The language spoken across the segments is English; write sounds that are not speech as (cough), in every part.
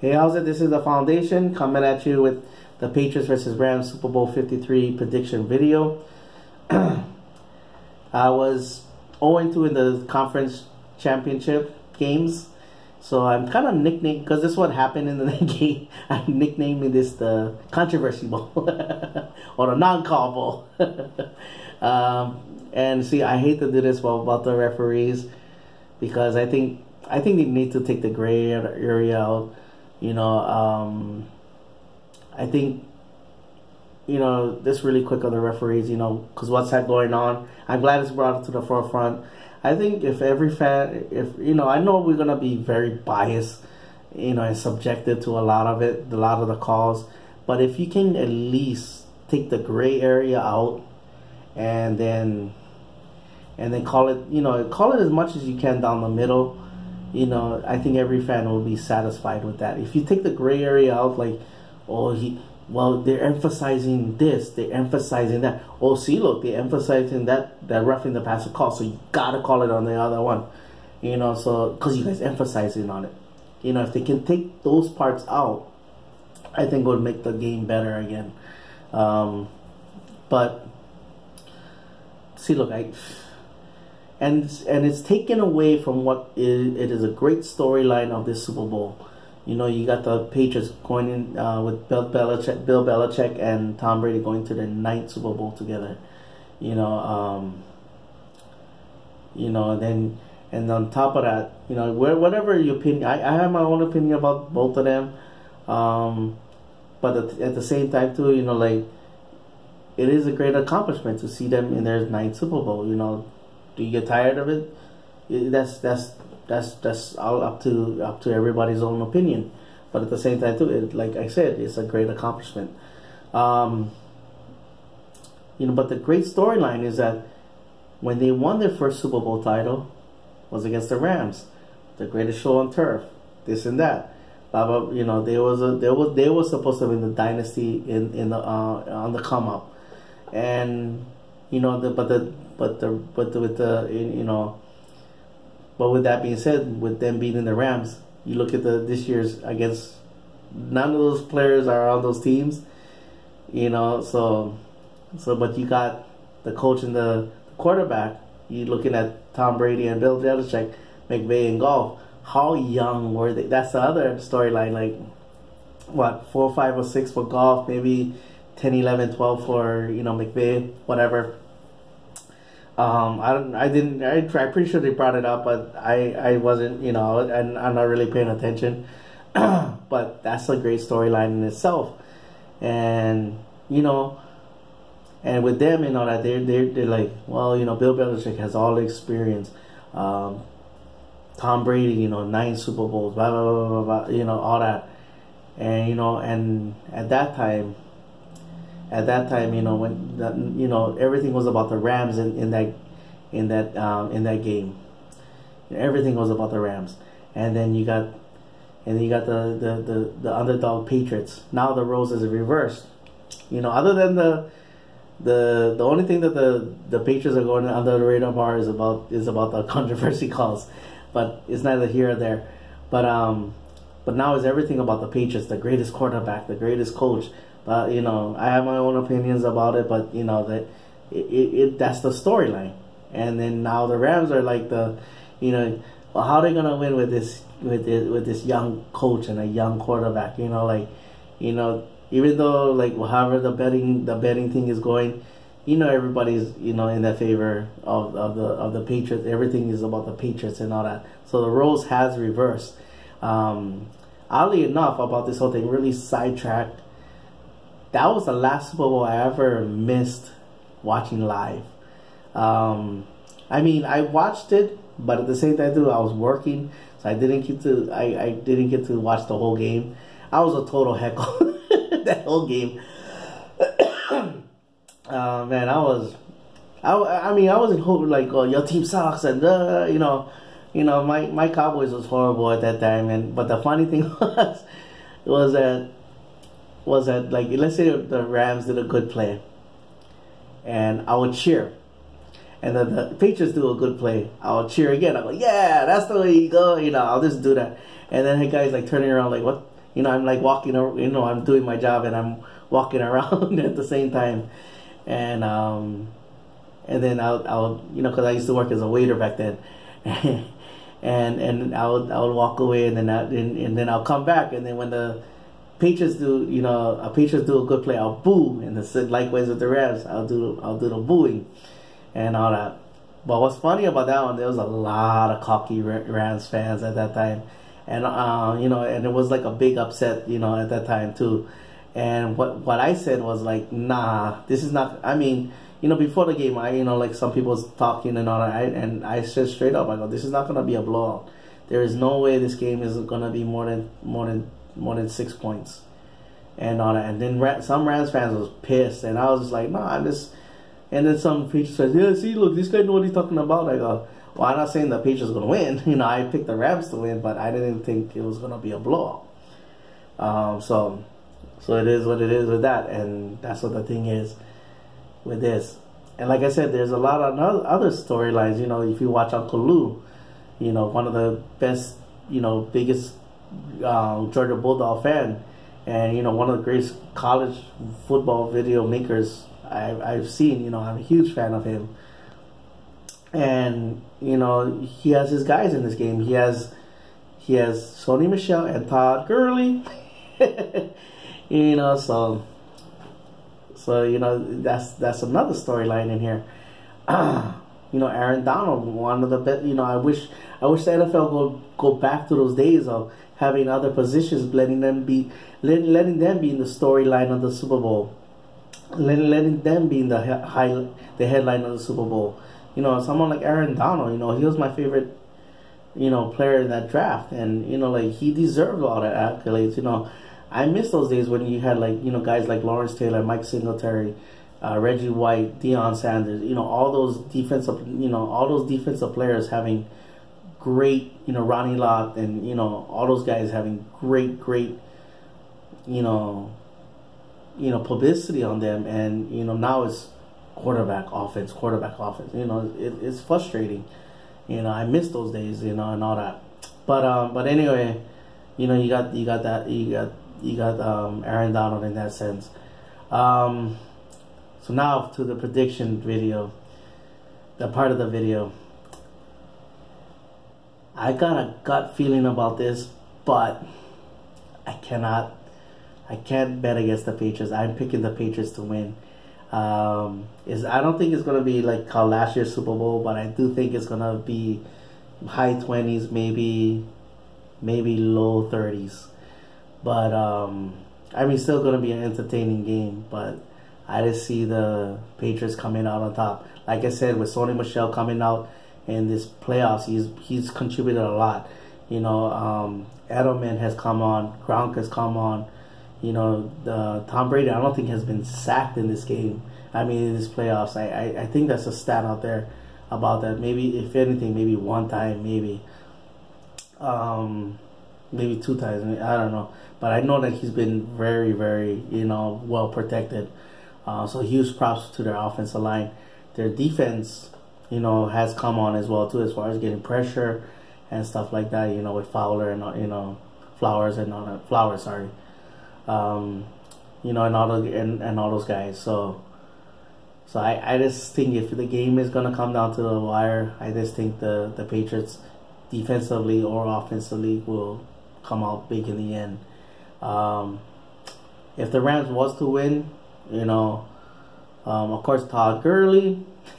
Hey, how's it? This is the Foundation coming at you with the Patriots versus Rams Super Bowl 53 prediction video. (clears throat) I was 0 2 in the conference championship games. So I'm kind of nicknamed because this is what happened in the (laughs) game. I'm nicknaming this the controversy bowl (laughs) or the non-call bowl. (laughs) um, and see, I hate to do this about the referees because I think I think they need to take the gray area out. You know, um, I think you know this really quick on the referees. You know, because what's that going on? I'm glad it's brought to the forefront. I think if every fan, if you know, I know we're gonna be very biased, you know, and subjected to a lot of it, a lot of the calls. But if you can at least take the gray area out, and then, and then call it, you know, call it as much as you can down the middle you know, I think every fan will be satisfied with that. If you take the gray area out, like, oh, he, well, they're emphasizing this, they're emphasizing that. Oh, see, look, they're emphasizing that that roughing the passer call, so you gotta call it on the other one, you know. So, cause you guys emphasizing on it, you know, if they can take those parts out, I think it would make the game better again. Um, but see, look, I and and it's taken away from what it, is a great storyline of this Super Bowl. You know, you got the Patriots going in uh, with Bill Belichick, Bill Belichick and Tom Brady going to the ninth Super Bowl together. You know, um, you know, and then and on top of that, you know, whatever your opinion, I, I have my own opinion about both of them. Um, but at, at the same time, too, you know, like it is a great accomplishment to see them in their ninth Super Bowl. You know, do you get tired of it? That's that's that's that's all up to up to everybody's own opinion. But at the same time, too, it, like I said, it's a great accomplishment. Um, you know, but the great storyline is that when they won their first Super Bowl title was against the Rams, the greatest show on turf, this and that. Blah, you know, there was a there was they were supposed to win the dynasty in in the uh, on the come up, and you know, the, but the but the but the, with the you know, but with that being said, with them beating the Rams, you look at the this year's i guess none of those players are on those teams, you know. So so but you got the coach and the quarterback. You looking at Tom Brady and Bill Belichick, McVay and Goff How young were they? That's the other storyline. Like what four, five, or six for Goff maybe 10, 11, 12 for you know McVay, whatever. Um, I don't, I didn't, I, I'm pretty sure they brought it up, but I, I wasn't, you know, and I'm not really paying attention. (clears throat) but that's a great storyline in itself, and you know, and with them, you know, that they're they're they're like, well, you know, Bill Belichick has all the experience. Um, Tom Brady, you know, nine Super Bowls, blah blah blah blah blah, you know, all that, and you know, and at that time, at that time, you know, when the, you know everything was about the Rams in, in that in that um, in that game. Everything was about the Rams, and then you got and then you got the the, the, the underdog Patriots. Now the roles is reversed. You know, other than the the the only thing that the the Patriots are going under the radar bar is about is about the (laughs) controversy calls, but it's neither here or there. But um, but now is everything about the Patriots, the greatest quarterback, the greatest coach, but you know, I have my own opinions about it. But you know that it, it, it that's the storyline. And then now the Rams are like the, you know, well, how are they gonna win with this with this with this young coach and a young quarterback? You know, like, you know, even though like however the betting the betting thing is going, you know, everybody's you know in the favor of, of the of the Patriots. Everything is about the Patriots and all that. So the roles has reversed. Um, oddly enough, about this whole thing, really sidetracked that was the last Super Bowl I ever missed watching live. Um, I mean, I watched it, but at the same time, too, I was working, so I didn't get to. I, I didn't get to watch the whole game. I was a total heckle (laughs) that whole game. (coughs) uh, man, I was. I, I mean, I wasn't hoping like, oh, your team sucks, and uh, you know, you know, my my Cowboys was horrible at that time, and but the funny thing (laughs) was, it was that was that like let's say the Rams did a good play, and I would cheer, and then the Patriots do a good play, I'll cheer again. I go, yeah, that's the way you go. You know, I'll just do that, and then hey guys like turning around like what? You know, I'm like walking, you know, I'm doing my job and I'm walking (laughs) around at the same time, and um, and then I'll, I'll, you know, because I used to work as a waiter back then, (laughs) and and I would I would walk away and then I, and, and then I'll come back. And then when the Patriots do, you know, a Patriots do a good play, I'll boo, and the likewise with the Rams, I'll do I'll do the booing, and all that. But what's funny about that one, there was a lot of cocky Rams fans at that time, and uh, you know, and it was like a big upset, you know, at that time too. And what what I said was like, nah, this is not. I mean, you know, before the game, I you know, like some people talking and all that, I, and I said straight up, I go, this is not gonna be a blowout. There is no way this game is gonna be more than more than more than six points, and all that. And then some Rams fans was pissed, and I was just like, nah, I'm just. And then some Patriots says, yeah, see, look, this guy know what he's talking about. I go, well, I'm not saying the Patriots gonna win. (laughs) You know, I picked the Rams to win, but I didn't think it was gonna be a blowout. Um, so, so it is what it is with that, and that's what the thing is with this. And like I said, there's a lot of other storylines. You know, if you watch Uncle Lou, you know, one of the best, you know, biggest uh, Georgia Bulldog fan, and you know, one of the greatest college football video makers I've, I've seen. You know, I'm a huge fan of him. And you know, he has his guys in this game. He has he has Sony Michel and Todd Gurley. (laughs) you know, so so you know that's that's another storyline in here. (clears throat) you know, Aaron Donald, one of the best. You know, I wish I wish the NFL go go back to those days of having other positions, letting them be letting, letting them be in the storyline of the Super Bowl, letting letting them be in the high the headline of the Super Bowl. You know, someone like Aaron Donald. You know, he was my favorite. You know, player in that draft, and you know, like he deserved all the accolades. You know, I miss those days when you had like you know guys like Lawrence Taylor, Mike Singletary, uh, Reggie White, Deion Sanders. You know all those defensive you know all those defensive players having great you know Ronnie Lott and you know all those guys having great great you know you know publicity on them and you know now it's quarterback offense quarterback offense you know it, it's frustrating you know I miss those days you know and all that but um but anyway you know you got you got that you got you got um, Aaron Donald in that sense. Um, so now to the prediction video, the part of the video. I got a gut feeling about this, but I cannot, I can't bet against the Patriots. I'm picking the Patriots to win. Um, is I don't think it's gonna be like how last year's Super Bowl, but I do think it's gonna be high twenties, maybe, maybe low thirties. But um, I mean, still to be an entertaining game. But I just see the Patriots coming out on top. Like I said, with Sony Michel coming out in this playoffs, he's he's contributed a lot. You know, um, Edelman has come on, Gronk has come on. You know, the Tom Brady, I don't think has been sacked in this game. I mean, in this playoffs, I, I, I think that's a stat out there about that. Maybe, if anything, maybe one time, maybe. Um, maybe two times. I don't know, but I know that he's been very, very, you know, well protected. Uh, so huge props to their offensive line. Their defense, you know, has come on as well too, as far as getting pressure and stuff like that. You know, with Fowler and you know, Flowers and all that. Flowers, sorry. Um, you know, and all the, and, and all those guys. So. So I, I just think if the game is gonna come down to the wire, I just think the, the Patriots defensively or offensively will come out big in the end. Um, if the Rams was to win, you know, um, of course Todd Gurley, (coughs)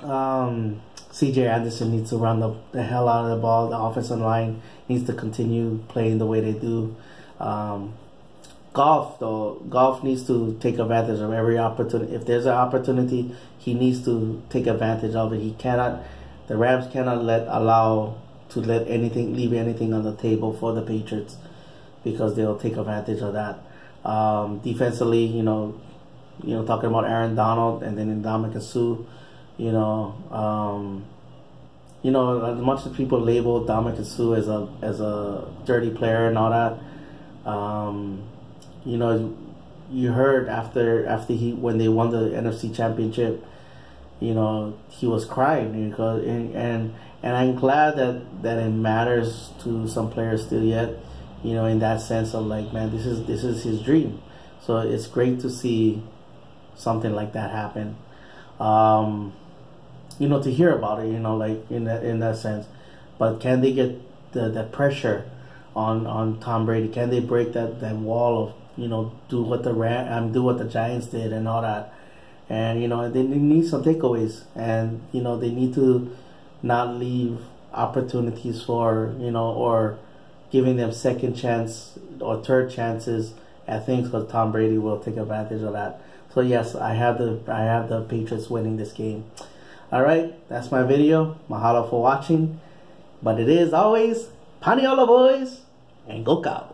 um, C.J. Anderson needs to run the, the hell out of the ball. The offensive line needs to continue playing the way they do. Um, Goff though, Goff needs to take advantage of every opportunity. If there's an opportunity, he needs to take advantage of it. He cannot. The Rams cannot let allow to let anything leave anything on the table for the Patriots because they'll take advantage of that. Um, defensively, you know, you know, talking about Aaron Donald and then Ndamukong Suh, you know, um, you know, as much as people label Ndamukong Suh as a as a dirty player and all that, um, you know, you heard after after he when they won the NFC Championship, you know, he was crying because and and, and I'm glad that that it matters to some players still yet, you know, in that sense of like, man, this is this is his dream. So it's great to see something like that happen. Um, you know, to hear about it, you know, like in that in that sense. But can they get the, the pressure on on Tom Brady? Can they break that, that wall of you know do what the Ram um, do what the Giants did and all that? And you know they need some takeaways, and you know they need to not leave opportunities for you know or giving them second chance or third chances at things because Tom Brady will take advantage of that. So yes, I have the I have the Patriots winning this game. All right, that's my video. Mahalo for watching. But it is always Paniola boys and go Cowboys.